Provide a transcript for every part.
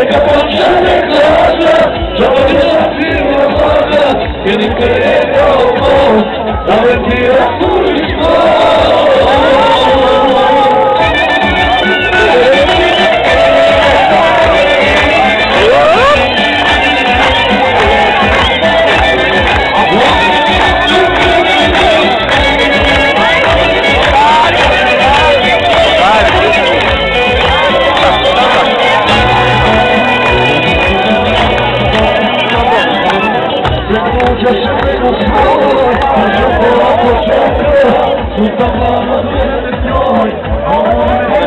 Niech potrzebny klarze, żeby nie be wodę, fool.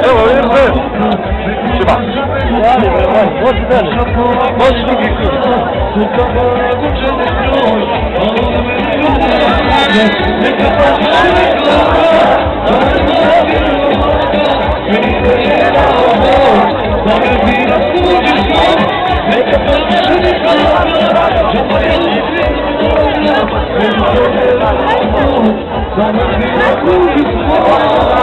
Evo, vidite? Somebody, who is for?